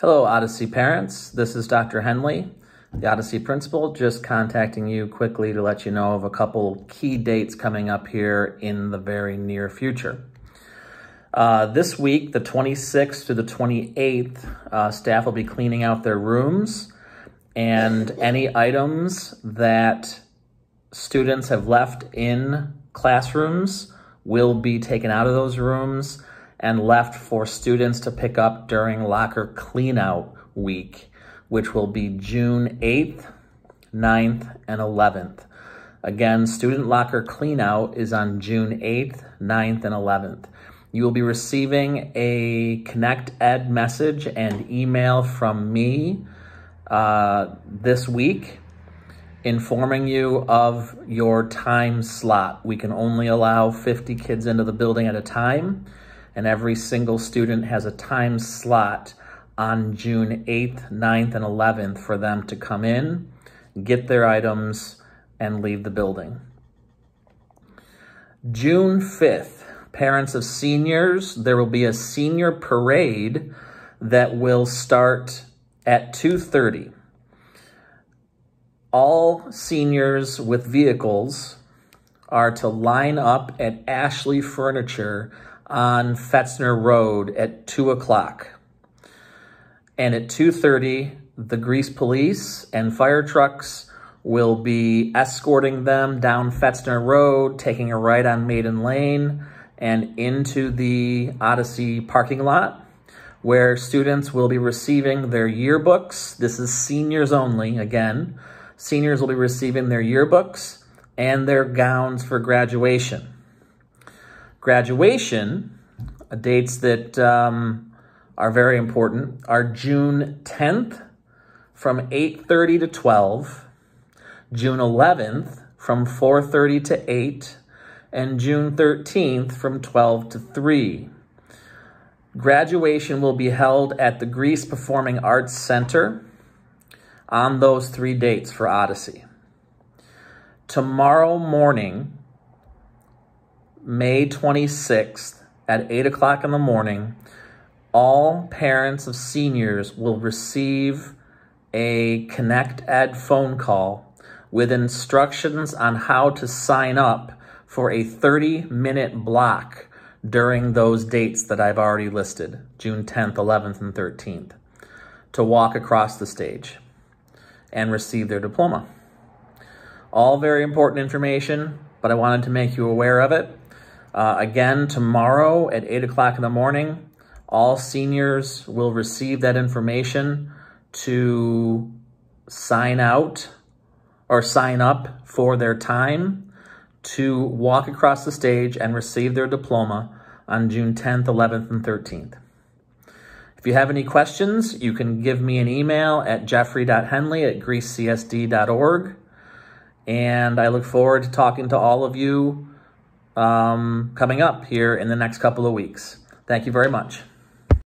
Hello, Odyssey parents. This is Dr. Henley, the Odyssey principal, just contacting you quickly to let you know of a couple key dates coming up here in the very near future. Uh, this week, the 26th to the 28th, uh, staff will be cleaning out their rooms and any items that students have left in classrooms will be taken out of those rooms and left for students to pick up during locker cleanout week, which will be June 8th, 9th, and 11th. Again, student locker cleanout is on June 8th, 9th, and 11th. You will be receiving a Connect Ed message and email from me uh, this week informing you of your time slot. We can only allow 50 kids into the building at a time and every single student has a time slot on June 8th, 9th, and 11th for them to come in, get their items, and leave the building. June 5th, parents of seniors, there will be a senior parade that will start at 2.30. All seniors with vehicles are to line up at Ashley Furniture on Fetzner Road at 2 o'clock. And at 2.30, the Greece Police and fire trucks will be escorting them down Fetzner Road, taking a right on Maiden Lane, and into the Odyssey parking lot, where students will be receiving their yearbooks. This is seniors only, again. Seniors will be receiving their yearbooks and their gowns for graduation. Graduation, dates that um, are very important, are June 10th from 8.30 to 12, June 11th from 4.30 to 8, and June 13th from 12 to 3. Graduation will be held at the Greece Performing Arts Center on those three dates for Odyssey. Tomorrow morning, May 26th at 8 o'clock in the morning, all parents of seniors will receive a Connect Ed phone call with instructions on how to sign up for a 30-minute block during those dates that I've already listed, June 10th, 11th, and 13th, to walk across the stage and receive their diploma. All very important information, but I wanted to make you aware of it. Uh, again, tomorrow at 8 o'clock in the morning, all seniors will receive that information to sign out or sign up for their time to walk across the stage and receive their diploma on June 10th, 11th, and 13th. If you have any questions, you can give me an email at jeffrey.henley at greececsd.org. And I look forward to talking to all of you um, coming up here in the next couple of weeks. Thank you very much.